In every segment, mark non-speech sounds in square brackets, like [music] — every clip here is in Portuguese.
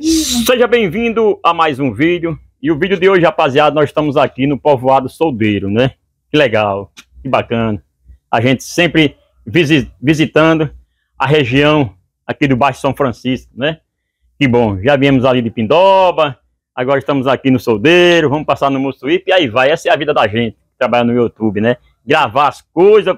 Seja bem-vindo a mais um vídeo. E o vídeo de hoje, rapaziada, nós estamos aqui no povoado Soldeiro, né? Que legal, que bacana. A gente sempre visi visitando a região aqui do Baixo São Francisco, né? Que bom, já viemos ali de Pindoba, agora estamos aqui no Soldeiro, vamos passar no Mussuípe, e aí vai, essa é a vida da gente, que trabalha no YouTube, né? Gravar as coisas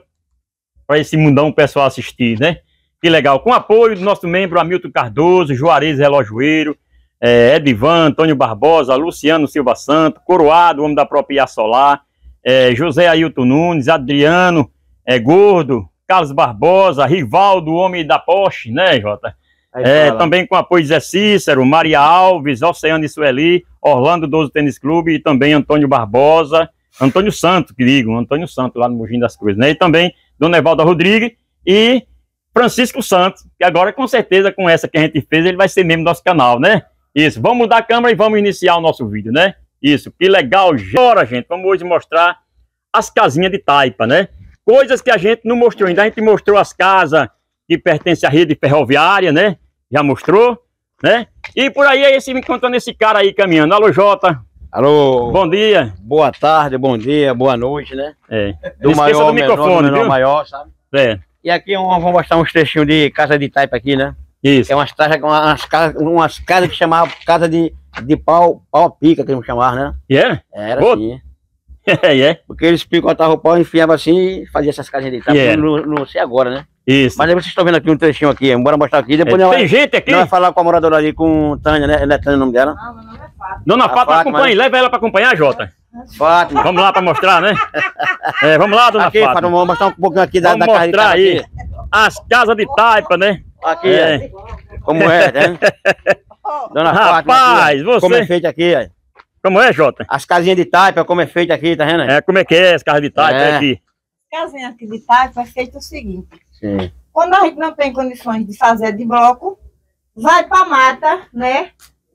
para esse mundão pessoal assistir, né? Que legal, com apoio do nosso membro Hamilton Cardoso, Juarez Relojoeiro, é, Edivan, Antônio Barbosa, Luciano Silva Santo, Coroado, homem da própria Solar, é, José Ailton Nunes, Adriano é, Gordo, Carlos Barbosa, Rivaldo, homem da Porsche, né, Jota? É, também com apoio de Zé Cícero, Maria Alves, Oceano e Sueli, Orlando 12 Tênis Clube e também Antônio Barbosa, Antônio Santo, que digo, Antônio Santo, lá no Mugim das Coisas, né? E também Dona Evalda Rodrigues e Francisco Santos, que agora com certeza com essa que a gente fez, ele vai ser membro do nosso canal, né? Isso, vamos mudar a câmera e vamos iniciar o nosso vídeo, né? Isso, que legal. Bora, gente, vamos hoje mostrar as casinhas de taipa, né? Coisas que a gente não mostrou ainda. A gente mostrou as casas que pertencem à rede ferroviária, né? Já mostrou, né? E por aí, aí, me encontrando esse cara aí caminhando. Alô, Jota. Alô. Bom dia. Boa tarde, bom dia, boa noite, né? É. Do Não maior, do menor, microfone, menor, viu? maior, sabe? É, E aqui um- vamos mostrar uns trechinhos de casa de taipa aqui, né? isso. É umas, tajas, umas, casas, umas casas que chamavam casa de, de pau, pau pica, que eles chamavam, né? E é? Era Ô. assim. [laughs] É, é. Porque eles picotavam o pau, enfiavam assim e faziam essas casinhas de taipa. Yeah. Não, não sei agora, né? Isso. Mas aí vocês estão vendo aqui um trechinho aqui. Bora mostrar aqui. É, Depois nós, tem vai, gente aqui? nós vai falar com a moradora ali, com Tânia, né? Não é Tânia o nome dela? Dona A Fátima, Fátima, acompanha, leva ela para acompanhar, Jota. Fátima. Vamos lá para mostrar, né? É, vamos lá, Dona Aqui, Fátima. Fátima, vamos mostrar um pouquinho aqui da, Vamos da casa de mostrar aí aqui. as casas de taipa, né? Aqui, É. ó. Como é, né? Dona Fátima, Rapaz, aqui, ó. como você- é feito aqui, ó. Como é, Jota? As casinhas de taipa, como é feito aqui, tá vendo? É, como é que é as casas de taipa É. aqui? casinha aqui de taipa é feito o seguinte: Sim. quando a gente não tem condições de fazer de bloco, vai pra mata, né?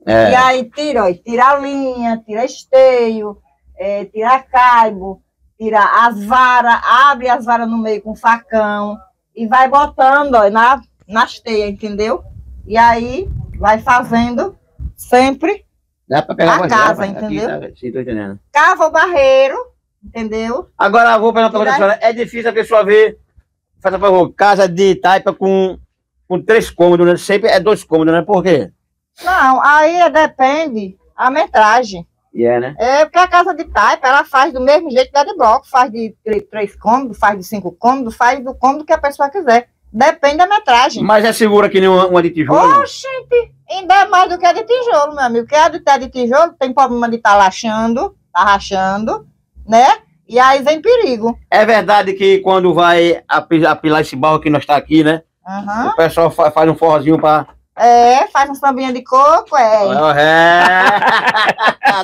E É. aí tira, ó, tira a linha, tira esteio, é, tira caibo, tira as varas, abre as varas no meio com facão e vai botando ó, na, nas teias, entendeu? E aí vai fazendo sempre, Dá pra pegar A casa, entendeu? Aqui, tá, cava o barreiro, entendeu? Agora eu vou perguntar pra Tirar- senhora. É difícil a pessoa ver, faz favor, casa de taipa com, com três cômodos, né? Sempre é dois cômodos, né? Por quê? Não, aí depende a metragem. E é, né? É porque a casa de taipa, ela faz do mesmo jeito da de bloco, faz de três, cômodos, faz de cinco cômodos, faz do cômodo que a pessoa quiser. Depende da metragem. Mas é segura que nem uma, uma de tijolo? Oxente, ainda é mais do que a de tijolo, meu amigo. Porque a de, a de tijolo tem problema de estar laxando, tá rachando, né? E aí vem perigo. É verdade que quando vai api- apilar esse barro que nós tá aqui, né? Aham. O pessoal fa- faz um forrozinho pra... É, faz um sambinha de coco, é. É. [laughs]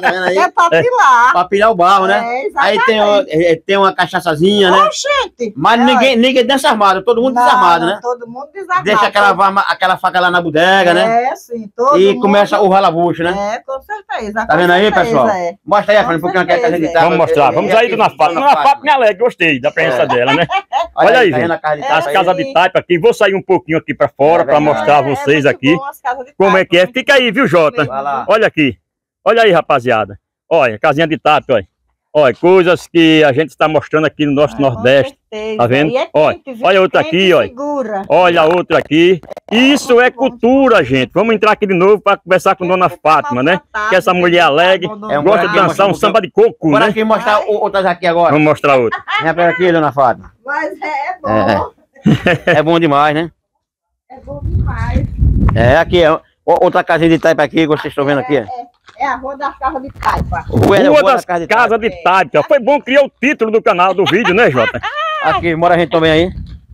tá vendo aí? É pra pilar. Pra pilhar o barro, né? É, Aí tem, o- é, tem uma cachaçazinha, né? Oxente. Mas É, ninguém, ninguém dança armado, todo mundo Não, desarmado, né? Todo mundo desarmado. Deixa aquela, vama- aquela faca lá na bodega, né? É, sim. Todo E mundo... começa o ralabucho, né? É, com certeza. Tá vendo aí, certeza, pessoal? é. Mostra aí, Fábio, um pouquinho aqui a casa de certeza. taipa. Vamos mostrar, vamos aí, Dona Fátima. Dona Fátima me alegre, gostei da presença É. dela, né? [laughs] Olha Olha aí, tá gente. É, As casas de taipa aqui. Vou sair um pouquinho aqui para fora É para verdade. mostrar a É, é vocês aqui bom as casas de como é que é. Fica aí, viu, Jota? Olha aqui. Olha aí, rapaziada. Olha, casinha de taipa, olha. Olha, coisas que a gente está mostrando aqui no nosso Ah, Nordeste. certeza. tá vendo? É Olha, quente, olha outra aqui, olha. Segura. Olha outra aqui. Isso é cultura, gente. Vamos entrar aqui de novo para conversar com Dona Fátima, né? Que essa mulher alegre, É um Gosta de dançar um samba de coco, Bora né? aqui mostrar outras aqui agora. Vamos mostrar outra. Vem pra aqui, dona Fátima. Mas é bom. [laughs] É bom demais, né? É, bom demais. É, aqui, ó. Outra casinha de taipa aqui, que vocês estão vendo aqui. É, é a rua das casas de taipa. Rua, Rua da das casa de Casas de Taipa. Foi bom criar o título do canal do vídeo, né, Jota? taipa. [laughs] Aqui, mora a gente também aí.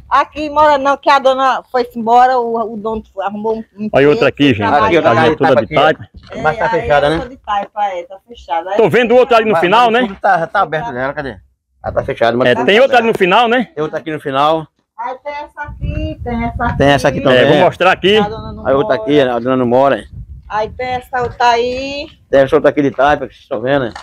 Aqui mora não, que a dona foi-se embora, o, o dono arrumou um. um Olha outra aqui, gente. Aqui, outra casa toda de Taipa. É, Mas tá fechada, é né? outra de taipa, é, tá fechada. Aí Tô vendo outra ali no Mas- final, mas né? Tá, tá aberto dela, cadê? Ah, tá fechado. Mas É, tá tem outra ali no final, né? Tem outra aqui no final. Aí tem essa aqui, tem essa aqui. Tem essa aqui também. É, vou mostrar aqui. Aí outra aqui, a dona não mora. Aí tem essa outra aí. Tem essa outra aqui de taipa, que vocês estão vendo. né?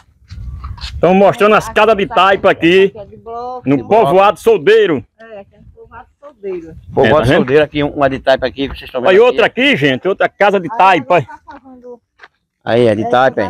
Estamos mostrando as casas de taipa aqui, é no povoado Soldeiro. É, aqui é um povoado soldeiro. Pô, É, tá vendo? soldeira aqui, uma de taipa aqui, que vocês estão vendo. Olha aqui. outra aqui, gente, outra casa de Aí taipa. tá Aí, é de taipa, é.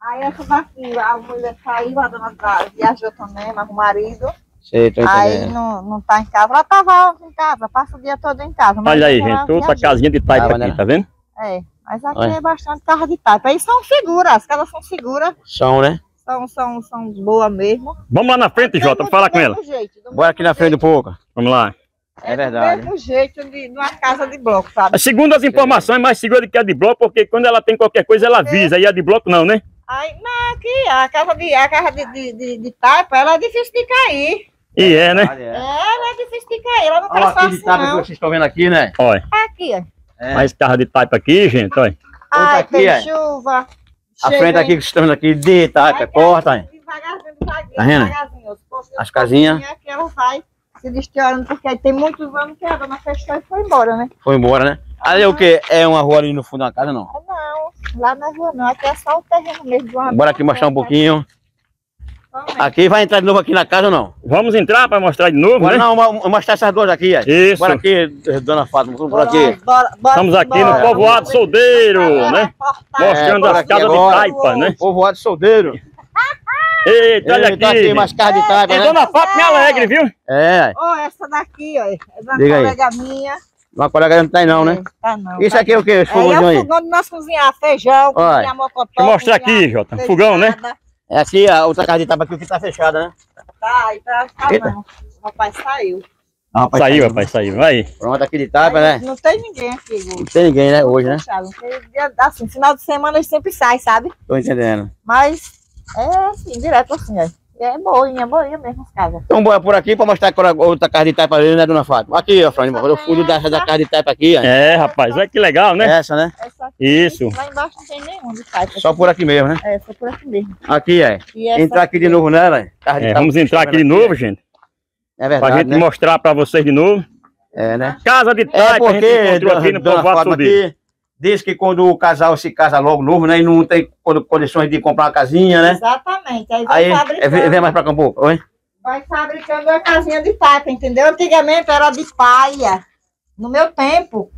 Aí essa daqui, a mulher saiu, a dona viajou também, mas o marido. Sei, tô Aí não, não tá em casa. Ela tava em casa, passa o dia todo em casa. mas Olha aí, gente. Outra viajou. casinha de taipa Ah, aqui, né? tá vendo? É, mas aqui Olha. é bastante casa de taipa. Aí são seguras, as casas são seguras, São, né? são, são, são boas mesmo. Vamos lá na frente, Jota, falar com ela. jeito, do Bora aqui na frente do pouco. Vamos lá. É verdade. Do mesmo jeito de numa casa de bloco, sabe? Segundo as informações, é mais segura do que a de bloco, porque quando ela tem qualquer coisa, ela avisa. E a de bloco não, né? Aí, não, aqui, a casa de, a casa de, de, de, de taipa, ela é difícil de cair. E é, né? É. Ela é difícil de cair, ela não Olha tá aqui de fácil, taipa que não. vocês estão vendo aqui, né? Olha, Aqui, ó. É. mais carro de taipa aqui, gente, olha. Ai, aqui, tem ó. chuva. A frente aí. aqui que vocês estão vendo aqui de taipa, Vai corta, hein? Devagarzinho, devagarzinho, Tá vendo? devagarzinho. As casinhas. É que ela vai se desterorando, porque aí tem muitos anos que a dona fechou e foi embora, né? Foi embora, né? Ali é o quê? É uma rua ali no fundo da casa, não? Não, lá na rua não, aqui é só o terreno mesmo. Bora aqui mostrar um pouquinho. Aqui vai entrar de novo aqui na casa ou não? Vamos entrar para mostrar de novo, Bora né? não, mo- mostrar essas duas aqui, ó. Isso. Bora aqui, dona Fátima, vamos por Bora, aqui. bora, bora Estamos aqui embora. no povoado soldeiro, Vamos né? Mostrando É, as aqui casas de taipa, né? Povoado solteiro. Eita, olha Eita, aqui. aqui, gente. mais casa de taipa, E né? Dona Fátima Alegre, viu? É, Ó, essa daqui, ó, é da Diga aí. colega minha. uma colega não tem não, né? Tá não. Isso tá aqui é o quê? Esse Aí é fogãozinho o aí? fogão de nós cozinhar feijão, Olha. cozinhar mocotó. Deixa eu mostrar aqui, Jota. Fogão, né? É aqui a outra casa de taipa aqui que tá fechada, né? Tá, aí tá, tá Eita. não. O rapaz saiu. Ah, rapaz, Saiu, rapaz, saiu. Aí. Pronto, aqui de Aí né? Não tem ninguém aqui Não tem ninguém, né? Hoje, né? Fechado. Porque dia- Assim, final de semana eles sempre saem, sabe? Tô entendendo. Mas é assim, direto assim, ó. É boinha, boinha mesmo as casas. Então bora por aqui pra mostrar outra casa de taipa ali, né, dona Fátima? Aqui, ó, Fran, eu fui dessa da casa de taipa aqui, ó. É, rapaz, olha que legal, né? Essa, né? Essa aqui, Isso. Lá embaixo não tem nenhum de taipa. Só por aqui mesmo, né? É, só por aqui mesmo. Aqui, é. Entrar aqui de novo nela, hein? Casa de É, taipa vamos entrar aqui de novo, gente. É Pra verdade, gente né? mostrar pra vocês de novo. É, né? Casa de É taipa, a gente porque, encontrou aqui no povoado aqui, diz que quando o casal se casa logo novo, né? E não tem condições de comprar uma casinha, né? Exatamente. Aí Aí, é, fabricando. vem, vem mais pra pouco, oi? vai fabricando a casinha de taipa, entendeu? Antigamente era de palha. No meu tempo,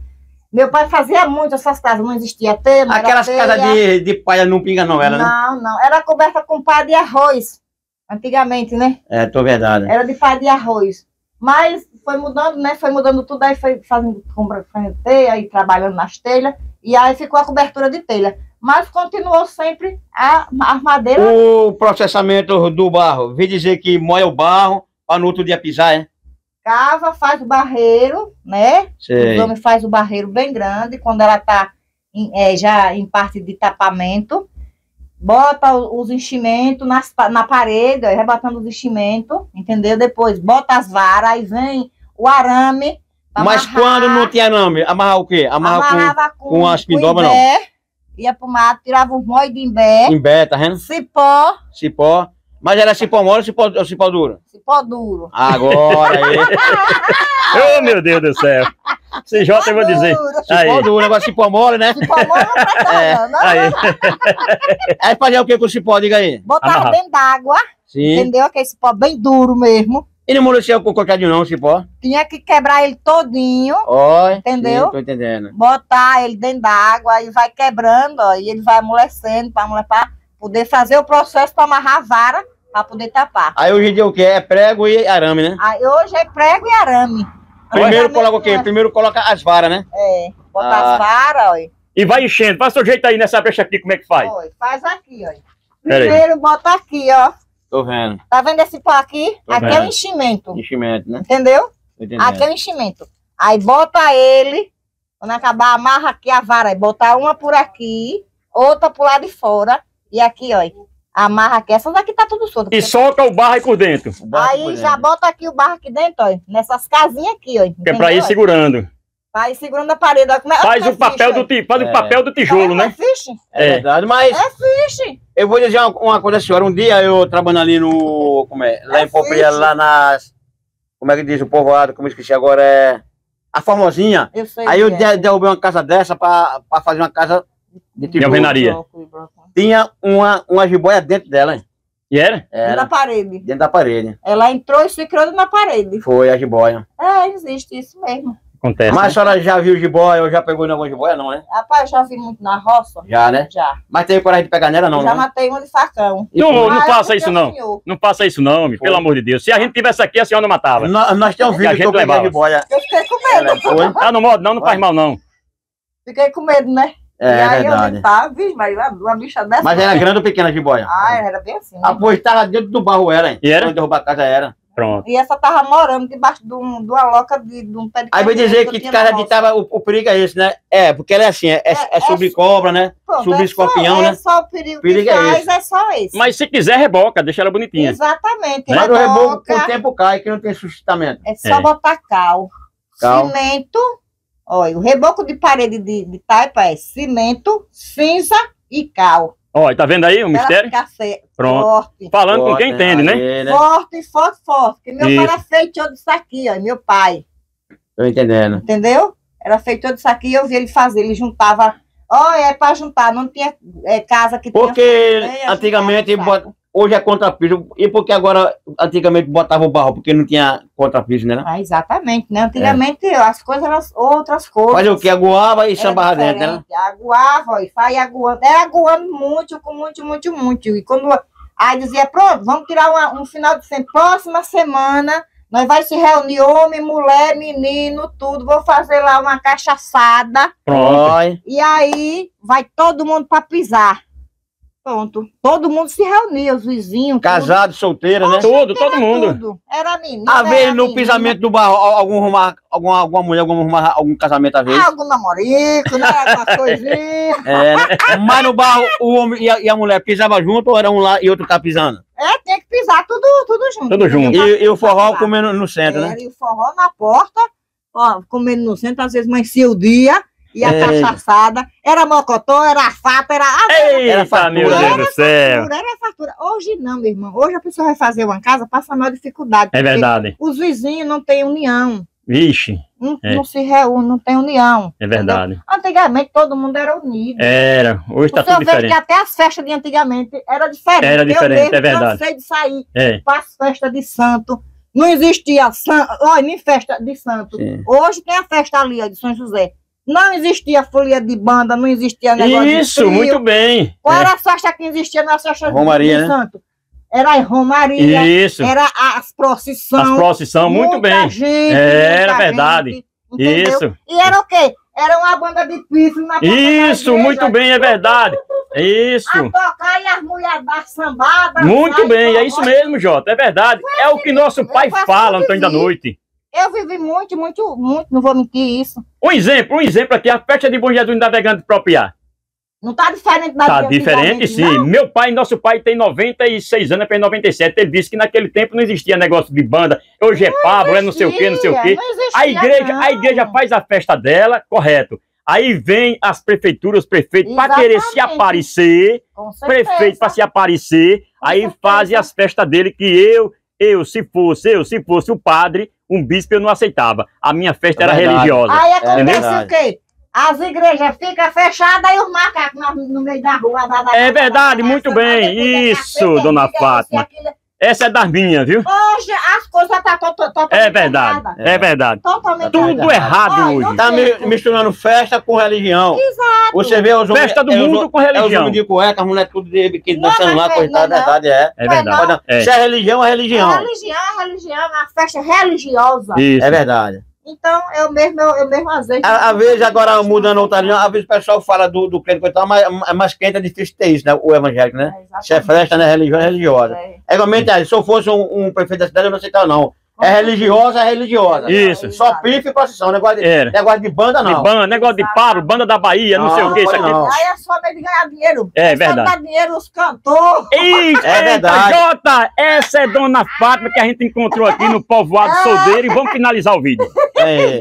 meu pai fazia muito essas casas, não existia não era Aquelas casas de, de palha não pinga não, ela, né? Não, não, era coberta com palha de arroz, antigamente, né? É, tô verdade. Era de palha de arroz. Mas foi mudando, né? Foi mudando tudo, aí foi fazendo, compra- fazendo telha, aí trabalhando nas telhas, e aí ficou a cobertura de telha. Mas continuou sempre a, a madeiras O processamento do barro, vem dizer que moia o barro para no outro dia pisar, é? cava, faz o barreiro, né? Sei. O homem faz o barreiro bem grande, quando ela está já em parte de tapamento, bota os enchimentos nas na parede, ó, rebatando os enchimentos, entendeu? Depois bota as varas, aí vem o arame. Mas amarrar, quando não tinha nome, amarrar o quê? Amarrar amarrava com, com as pindobas, não? Ia pro mato, tirava os móis de imbé, com imbé, tá vendo? cipó, Cipó. Mas era cipó mole ou cipó, ou cipó duro? cipó duro. Agora [laughs] aí. Oh, meu Deus do céu. Jota, eu vou dizer. Duro. Cipó Aí. duro, negócio de cipó mole, né? Cipó mole não presta [laughs] É, não, não. Aí. Aí fazia o que com o cipó, diga aí? Botava Amarrava. dentro d'água, Sim. entendeu? Aquele cipó bem duro mesmo. E não amoleceu com coquinho não, o cipó? Tinha que quebrar ele todinho, Ó. Entendeu? Sim, tô entendendo. botar ele dentro d'água e vai quebrando, ó, e ele vai amolecendo para poder fazer o processo para amarrar a vara para poder tapar. Aí hoje em dia o que? É prego e arame, né? Aí hoje é prego e arame. Primeiro coloca o quê? não Primeiro coloca as varas, né? É, bota Ah. as varas, ó. E vai enchendo. Faz seu jeito aí nessa brecha aqui, como é que faz? ó, Faz aqui, ó. Primeiro bota aqui, ó. Tô vendo. Tá vendo esse pó aqui? Tô aqui é vendo. o enchimento, Enchimento, né? entendeu? Entendendo. Aqui é o enchimento. Aí bota ele, quando acabar, amarra aqui a vara. Aí bota uma por aqui, outra por lá de fora. E aqui, ó. Amarra aqui. Essas aqui tá tudo solto. E soca o barro aí por dentro. Barco por Aí dentro. já bota aqui o barro aqui dentro, ó. Nessas casinhas aqui, ó. Que é pra ir entendeu? segurando. Ir segurando a parede. Como é- Faz como é o papel do, ti- faz É. o papel do tijolo, é né? ficha? É É. verdade, mas É fiche. eu vou dizer uma, uma coisa à senhora. Um dia eu trabalhando ali no. Como é? Lá É em Popria, lá nas. Como é que diz o povoado? Como eu esqueci agora? É. A Formosinha. Eu sei. Aí eu é. de- derrubei uma casa dessa pra, pra fazer uma casa de De tijolo. alvenaria. Bloco, bloco. Tinha uma, uma jiboia dentro dela, hein? E era? Dentro Era da parede. dentro da parede. Ela entrou e se criou na parede. Foi a jiboia. É, existe isso mesmo. Acontece. Mas a né? senhora já viu jiboia ou já pegou negócio de jiboia? Não, né? Rapaz, já vi muito na roça. Já, né? Já. Mas teve coragem de pegar nela, não, já né? matei um de facão. Não, não faça isso, não não. tenho senhor. Não faça isso, não, meu, pelo amor de Deus. Se a gente tivesse aqui, a senhora não matava. Nós, nós temos um vídeo que eu peguei jiboia. Eu fiquei com medo. Foi? Tá no modo, não, não faz mal, não. Fiquei com medo, né? É, e aí verdade. eu limpava, vi, mas uma, uma bicha dessa. Mas era grande ou pequena a jiboia? Ah, era bem assim. Né? Ah, pois tava dentro do barro, era, hein? E era? Quando derrubar a casa era. Pronto. E essa tava morando debaixo de, um, de uma loca de, de um pé de Aí vai caminhão dizer que casa na de tava, o, o perigo é esse, né? É, porque ela é assim, é, é, É, é sobre é- cobra, né? Pronto, sobre é escorpião, só, né? É só o perigo, Perigo que é faz, esse. é só esse. Mas se quiser, reboca, deixa ela bonitinha. Exatamente. Mas o reboco com reboca, o tempo cai, que não tem sustentamento. É só É. botar cal. Cal. Cimento. Olha, o reboco de parede de, de taipa é cimento, cinza e cal. Olha, tá vendo aí o Pra mistério? fe- Pronto. forte. Falando com Forte, quem entende, né? aí, né? Forte, forte, forte. Porque meu Isso. pai era feitor disso aqui, ó. Meu pai. Tô entendendo. Entendeu? Era feitor disso aqui eu vi ele fazer. Ele juntava. Olha, é pra juntar. Não tinha é, casa que Porque tinha. Aí, antigamente, bota- hoje é contrapiso. E porque agora, antigamente, botava o barro, porque não tinha contrapiso, né? Ah, exatamente, né? Antigamente as coisas eram outras coisas. Fazia o que? Aguava e Era sambava dentro, né? Aguava, e saía aguando. Era aguando muito, com muito, muito, muito. E quando aí dizia, pronto, vamos tirar uma- um final de semana, próxima semana, nós vai se reunir, homem, mulher, menino, tudo, vou fazer lá uma cachaçada, Pronto. E aí vai todo mundo para pisar. Pronto. Todo mundo se reunia, os vizinhos. Casado, solteira, né? Todo, tudo, todo era mundo. Tudo. Era menino. Ver no menina. pisamento do barro, al- algum arrumar, alguma, alguma mulher, algum, arrumar, algum casamento à vez. Ah, algum namorico, né? Alguma [laughs] coisinha. É, né? Mas no barro, o homem e a, e a mulher pisava junto ou era um lá e outro cá pisando? É, tem que pisar tudo, tudo junto. Tudo junto. E, e o forró Pisar. comendo no centro, né? Era, e o forró na porta, ó, comendo no centro, às vezes amanhecia o dia, e a Ei. cachaçada, era mocotó, era fato, era... Ah, Eita, fartura. meu Deus do céu. fartura, era fartura. Hoje não, meu irmão. Hoje a pessoa vai fazer uma casa, passa a maior dificuldade. É verdade. Os vizinhos não têm união, Vixe, não, É. não se reúnem, não tem união. é verdade. Antigamente todo mundo era unido. Era, hoje tá o senhor tudo vê que diferente. até as festas de antigamente era diferente. Era Eu diferente, mesmo é verdade. cansei de sair É, para as festas de santo. Não existia santo. Olha, nem festa de santo. Sim. Hoje tem a festa ali, ó, de São José. Não existia folia de banda, não existia negócio de Isso, trio. muito bem. Qual É, era a festa que existia na festa de- Romaria, de né? santo? Era a Romaria, Isso, era as as procissões. procissão, muito bem. Gente, Era muita verdade. gente? Isso, E era o quê? Era uma banda de pifre na porta da isso, muito bem, é verdade. Isso, A tocar e as mulheres dar sambada. muito bem, é isso mesmo, Jota, é verdade. É o que nosso pai fala, Antônio da. Noite. Eu vivi muito, muito, muito, não vou mentir isso. Um exemplo, um exemplo aqui, a festa de Bom Jesus Navegante Propriar. Não tá diferente da Tá diferente, sim. não? Meu pai, nosso pai tem 96 anos, é 97. Ele disse que naquele tempo não existia negócio de banda. Hoje é Pablo, é não sei o quê, não sei o quê. Não existia, A igreja, não. a igreja faz a festa dela, correto. Aí vem as prefeituras, os prefeitos, para querer se aparecer, prefeito para se aparecer, Com aí certeza. fazem as festas dele que eu, eu, se fosse, eu, se fosse o padre, um bispo eu não aceitava. A minha festa É era verdade. religiosa. Aí acontece verdade. o quê? As igrejas ficam fechadas e os macacos no, no meio da rua. da- da- É da- verdade, da- muito da- bem. da- da- da- Isso, da- dona da- da- Fátima. aquilo. Essa é das minhas, viu? Hoje as coisas totalmente É verdade, erradas. é verdade. Totalmente Tudo errado hoje. Tá mi- misturando festa com religião. Exato. Você vê os. Festa do é mundo com É os religião. homens de cueca, as mulheres tudo de biquíni dançando lá, não, coitada, é verdade, é. É é verdade. não. É, Se é religião, é É religião. religião, é religião, é uma festa religiosa. isso. É verdade. Então, eu mesmo, eu, eu mesmo vezes. Às vezes, agora mudando outra linha, às vezes o pessoal fala do, do crente coitado, mas, mas crente é difícil ter isso, né? O evangélico, né? Se é festa, né? Religião é religiosa. É. É se eu fosse um, um prefeito da cidade, eu não aceitava, não. É religiosa, é religiosa. Isso. Só pife e procissão. Negócio de, Era. negócio de banda, De não. banda, negócio de paro, banda da Bahia, não, sei o que, isso Não, aqui. não. Aí é só meio de ganhar dinheiro. É Só verdade. dá dinheiro os cantores. Eita, É verdade. Jota, essa é Dona Fátima que a gente encontrou aqui no povoado [laughs] Soldeiro e vamos finalizar o vídeo. É.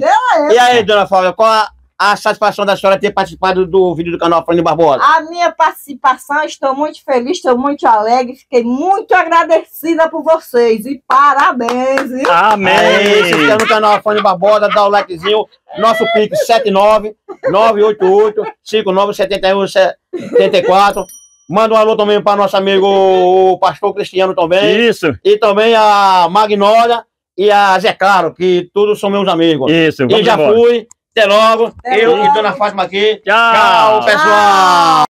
E aí, dona Fábia, qual a, a satisfação da senhora ter participado do vídeo do canal Fernando Barbosa? A minha participação, estou muito feliz, estou muito alegre, fiquei muito agradecida por vocês. E parabéns, viu? Amém. Aí, se inscreve no canal Fone Barbosa, dá o likezinho. Nosso Pix 79 988 5971 74. Manda um alô também para nosso amigo o pastor Cristiano também. Isso. E também a Magnólia e a Zé Caro, que todos são meus amigos. Isso, E já embora. fui. Até logo. Até eu logo. e Dona Fátima aqui. Tchau. Tchau, pessoal.